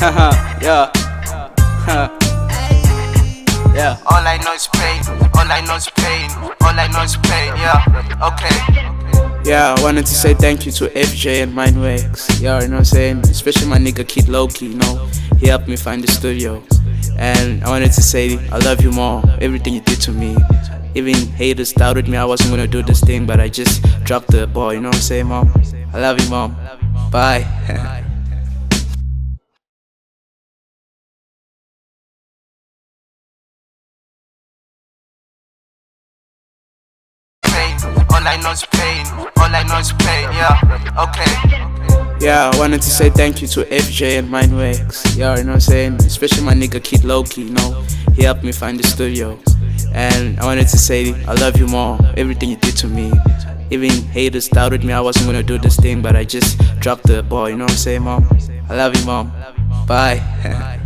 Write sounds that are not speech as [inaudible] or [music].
[laughs] yeah. [laughs] yeah. All I know is pain, all I know is pain, all I know is pain, yeah, okay. Yeah, I wanted to say thank you to FJ and Mindwax. Yeah, you know what I'm saying? Especially my nigga Kid Loki, you know. He helped me find the studio. And I wanted to say I love you more. Everything you did to me. Even haters doubted me I wasn't gonna do this thing, but I just dropped the ball, you know what I'm saying, mom? I love you, mom. Bye. [laughs] I know is pain, all I know is pain, yeah, okay. Yeah, I wanted to say thank you to FJ and Mindwax. Yeah, you know what I'm saying? Especially my nigga Kid Loki, you know. He helped me find the studio. And I wanted to say I love you more. Everything you did to me. Even haters doubted me I wasn't gonna do this thing, but I just dropped the ball, you know what I'm saying, mom? I love you, mom. Bye. [laughs]